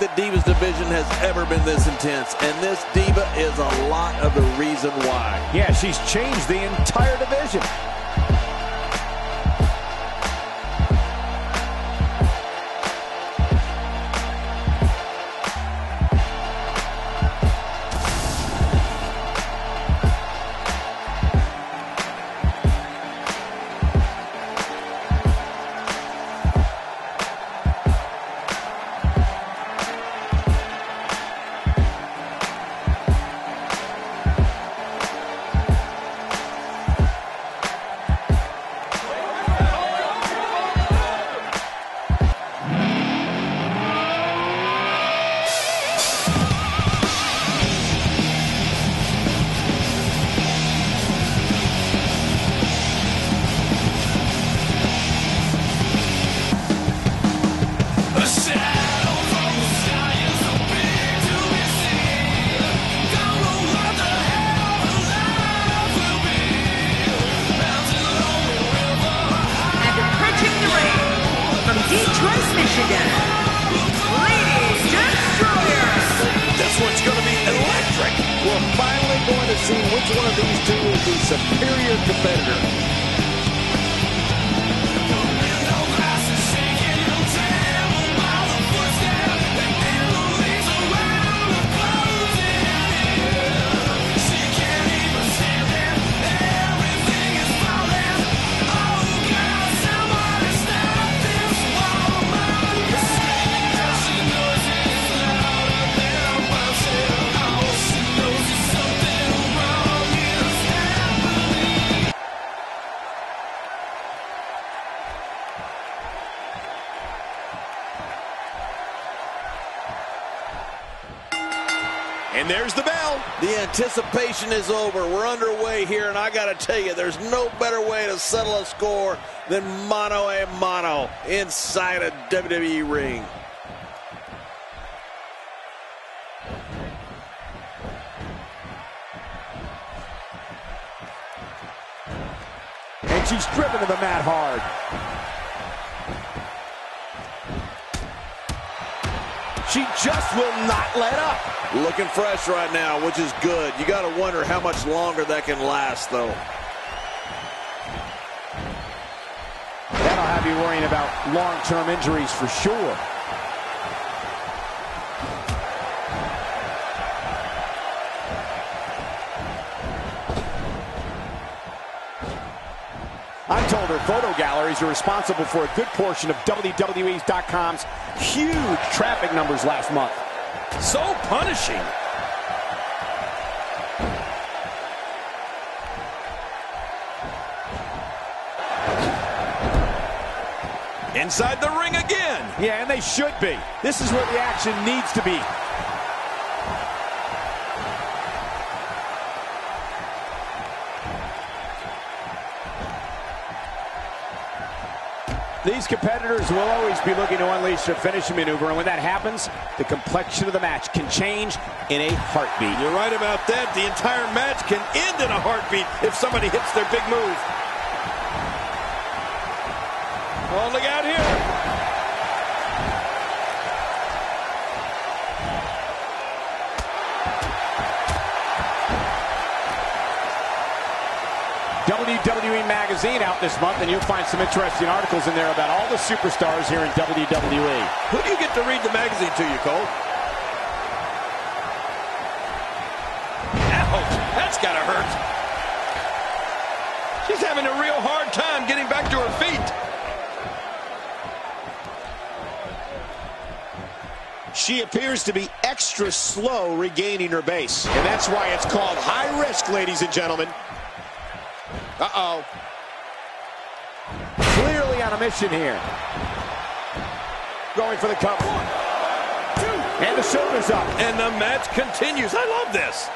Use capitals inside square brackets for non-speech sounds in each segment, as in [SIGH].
the Divas division has ever been this intense, and this Diva is a lot of the reason why. Yeah, she's changed the entire division. We're finally going to see which one of these two is the superior competitor. Anticipation is over. We're underway here, and I got to tell you, there's no better way to settle a score than mano a mano inside a WWE ring. And she's driven to the mat hard. She just will not let up. Looking fresh right now, which is good. You got to wonder how much longer that can last, though. That'll have you worrying about long-term injuries for sure. Her photo galleries are responsible for a good portion of WWE's.com's huge traffic numbers last month. So punishing. Inside the ring again. Yeah, and they should be. This is where the action needs to be. These competitors will always be looking to unleash their finishing maneuver, and when that happens, the complexion of the match can change in a heartbeat. You're right about that. The entire match can end in a heartbeat if somebody hits their big move. Oh, look out here. WWE Magazine out this month, and you'll find some interesting articles in there about all the superstars here in WWE. Who do you get to read the magazine to you, Cole? Ouch! That's gotta hurt. She's having a real hard time getting back to her feet. She appears to be extra slow regaining her base. And that's why it's called high risk, ladies and gentlemen. Uh-oh. Clearly on a mission here. Going for the cover. And the shoulders up. And the match continues. I love this.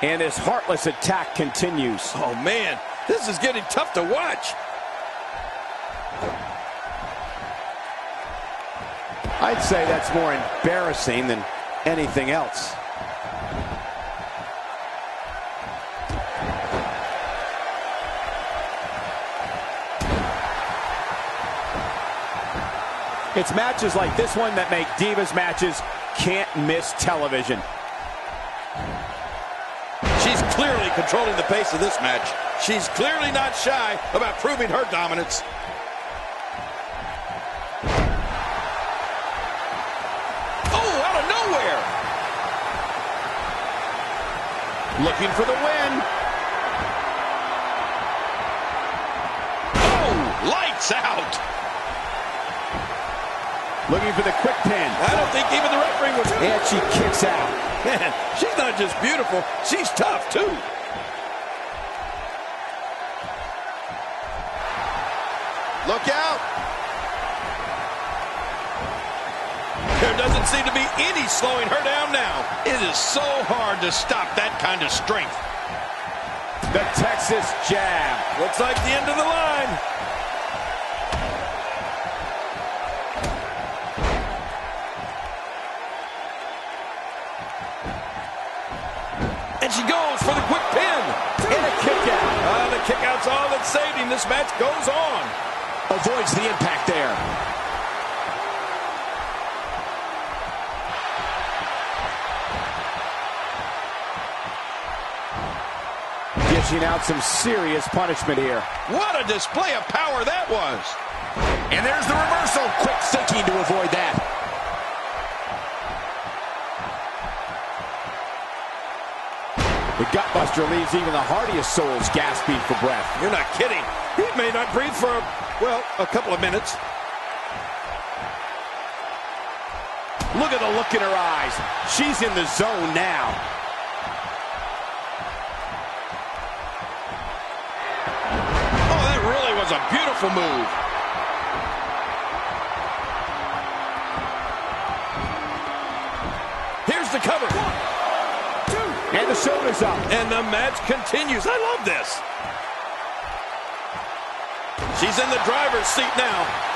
And this heartless attack continues. Oh, man. This is getting tough to watch. I'd say that's more embarrassing than anything else. It's matches like this one that make Divas matches can't miss television. She's clearly controlling the pace of this match. She's clearly not shy about proving her dominance. Oh, out of nowhere! Looking for the win. Oh, lights out! Looking for the quick pin. I don't think even the referee was... And she kicks out. Man, she's not just beautiful, she's tough, too. Look out. There doesn't seem to be any slowing her down now. It is so hard to stop that kind of strength. The Texas Jab. Looks like the end of the line. Saved him. This match goes on. Avoids the impact there. Dishing out some serious punishment here. What a display of power that was. And there's the reversal. Quick thinking to avoid that. Gutbuster leaves even the hardiest souls gasping for breath. You're not kidding. He may not breathe for, well, a couple of minutes. Look at the look in her eyes. She's in the zone now. Oh, that really was a beautiful move. Shoulders up. And the match continues. I love this. She's in the driver's seat now.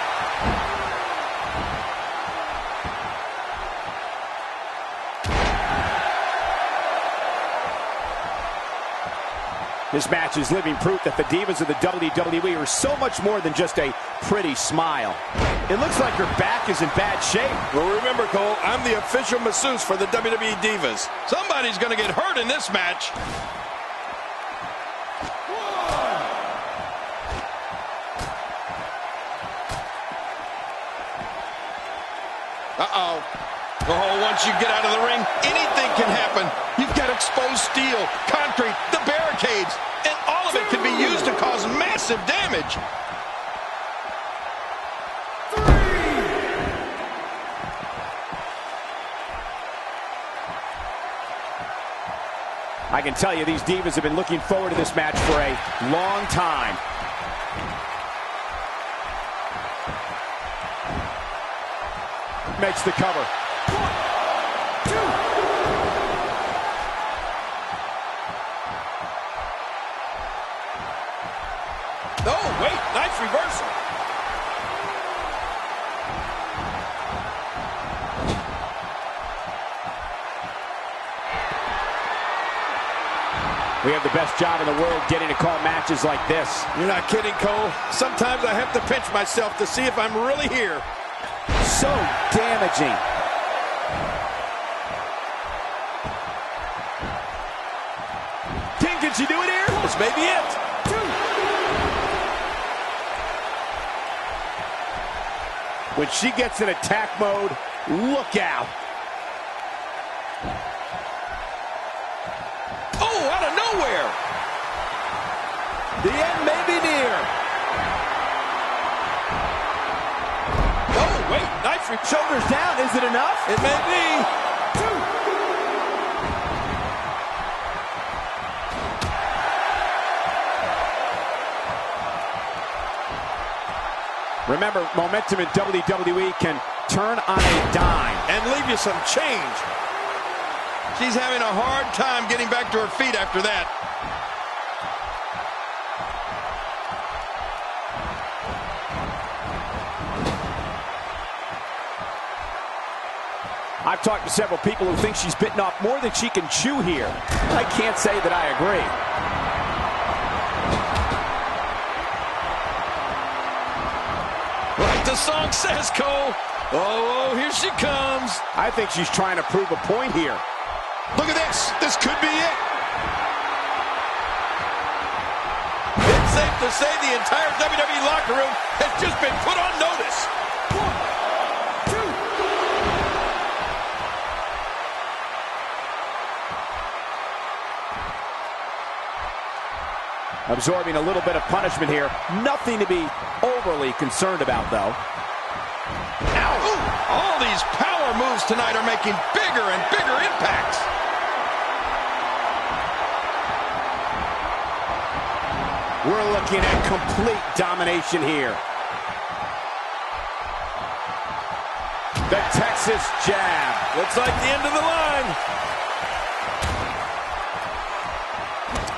This match is living proof that the divas of the WWE are so much more than just a pretty smile. It looks like her back is in bad shape. Well, remember, Cole, I'm the official masseuse for the WWE Divas. Somebody's going to get hurt in this match. Uh-oh. Oh, once you get out of the ring, anything can happen. You've got exposed steel, concrete, the barricades, and all of it can be used to cause massive damage. I can tell you these divas have been looking forward to this match for a long time. Makes the cover. Oh, wait, nice reversal. We have the best job in the world getting to call matches like this. You're not kidding, Cole. Sometimes I have to pinch myself to see if I'm really here. So damaging. King, can she do it here? This may be it. When she gets in attack mode, look out. Oh, out of nowhere. The end may be near. Oh, wait, nice re- Shoulders down, is it enough? It may be. Remember, momentum in WWE can turn on a dime. And leave you some change. She's having a hard time getting back to her feet after that. I've talked to several people who think she's bitten off more than she can chew here. I can't say that I agree. The song says, Cole, oh, oh, here she comes. I think she's trying to prove a point here. Look at this. This could be it. It's safe to say the entire WWE locker room has just been put on notice. Absorbing a little bit of punishment here. Nothing to be overly concerned about, though. Ow! All these power moves tonight are making bigger and bigger impacts. We're looking at complete domination here. The Texas jab. Looks like the end of the line.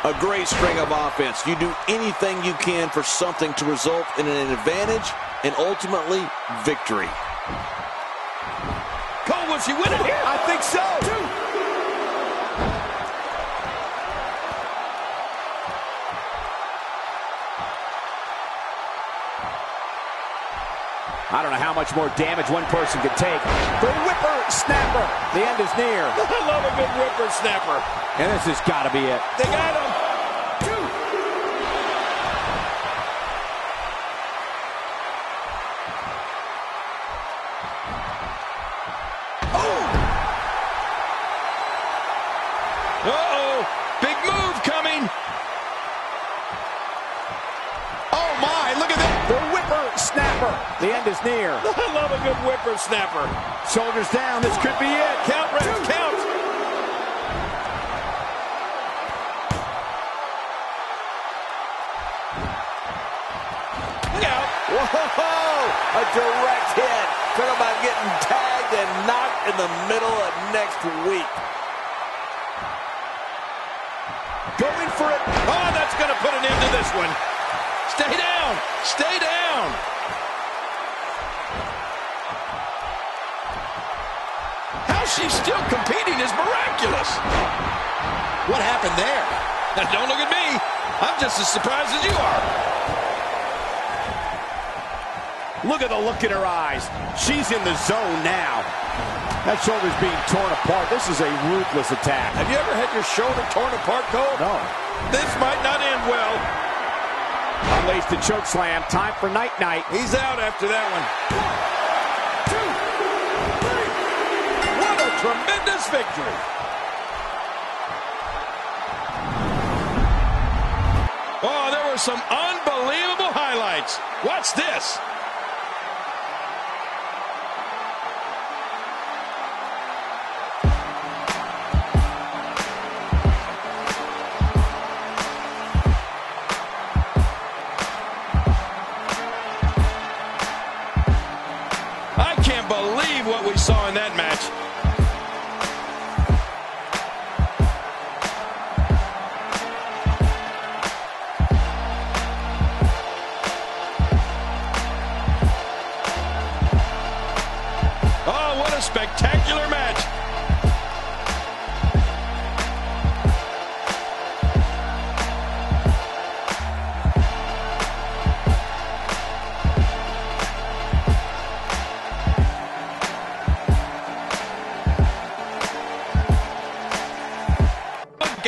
A great string of offense. You do anything you can for something to result in an advantage and ultimately victory. Cole, will she win it here? I think so. I don't know how much more damage one person could take. The whipper snapper. The end is near. [LAUGHS] I love a good whipper snapper. And this has got to be it. They got him. Good whippersnapper. Shoulders down. This could be it. Count, Reigns, count. Look out. Whoa! A direct hit. Talk about getting tagged and knocked in the middle of next week. Going for it. Oh, that's going to put an end to this one. Stay down. Stay down. How she's still competing is miraculous. What happened there? [LAUGHS] Now, don't look at me. I'm just as surprised as you are. Look at the look in her eyes. She's in the zone now. That shoulder's being torn apart. This is a ruthless attack. Have you ever had your shoulder torn apart, Cole? No. This might not end well. Unleashed the choke slam. Time for night night. He's out after that one. Tremendous victory. Oh, there were some unbelievable highlights. Watch this. I can't believe what we saw in that match.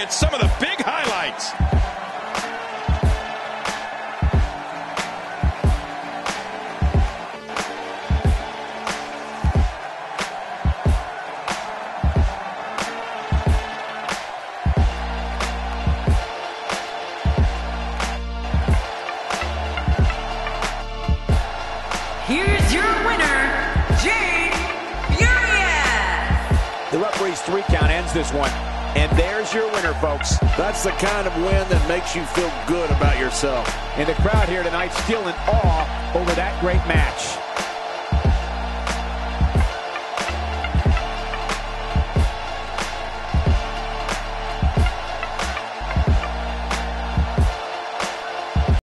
At some of the big highlights. Here's your winner, Jade Furious. The referee's three count ends this one. And there's your winner, folks. That's the kind of win that makes you feel good about yourself. And the crowd here tonight still in awe over that great match.